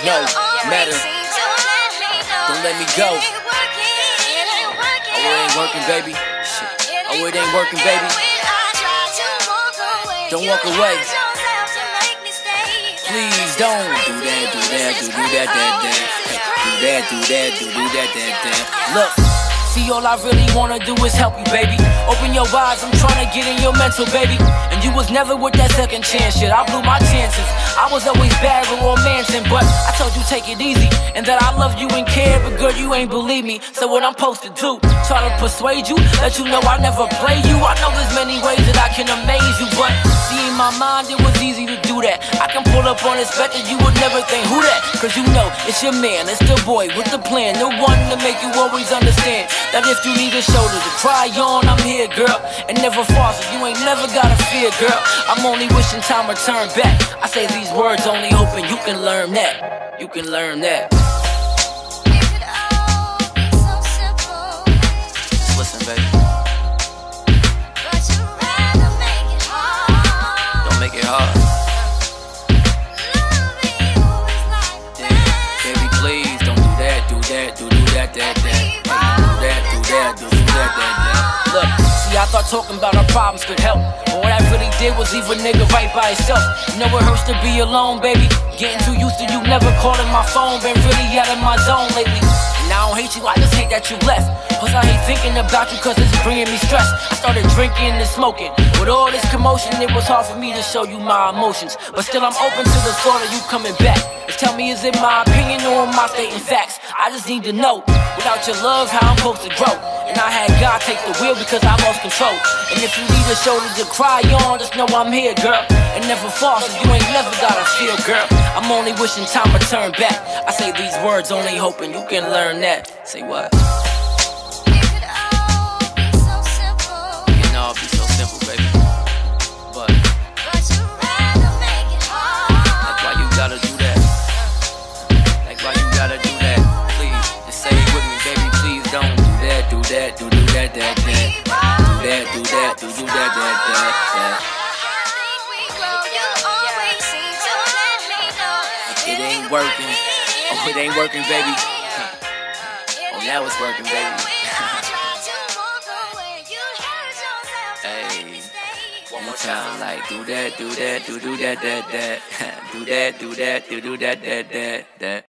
No matter. Don't let me go. Oh, it ain't working, baby. Shit. Oh, it ain't working, baby. Don't walk away. Please don't do that, do that, do, do that, that, that. Do that, do that, do, do that, that, that. Look. See, all I really wanna do is help you, baby. Open your eyes, I'm trying to get in your mental, baby. And you was never with that second chance shit. I blew my chances. I was always bad with romancing, but I told you take it easy. And that I love you and care, but girl, you ain't believe me. So what I'm supposed to do? Try to persuade you, let you know I never play you. I know there's many ways that I can amaze you, my mind it was easy to do that. I can pull up on this bet that you would never think who that. Cause you know it's your man, it's the boy with the plan, the one to make you always understand that if you need a shoulder to cry on, I'm here, girl. And never fall, so you ain't never gotta fear, girl. I'm only wishing time return back. I say these words only hoping you can learn that. You can learn that. That, that, that, that. Do that, do that, that, that. Look, see, I thought talking about our problems could help. But what I really did was leave a nigga right by himself. You know it hurts to be alone, baby. Getting to you never calling my phone. Been really out of my zone lately. And I don't hate you, I just hate that you left. Plus, I hate thinking about you cause it's bringing me stress. I started drinking and smoking. With all this commotion, it was hard for me to show you my emotions. But still, I'm open to the thought of you coming back. Tell me, is it my opinion or am I stating facts? I just need to know, without your love, how I'm supposed to grow. And I had God take the wheel because I lost control. And if you need a shoulder to cry on, just know I'm here, girl. And never fall, so you ain't never gotta feel, girl. I'm only wishing time would turn back. I say these words only hoping you can learn that. Say what? It can all be so simple, baby. That, do do that, that, that. Do that, do that, do do that, that, that, that. It ain't working. Oh, it ain't working, baby. Oh, now it's working, baby. Hey, one more time, like do that, do that, do do that, that, that. Do that, do that, do do that, that, that, that.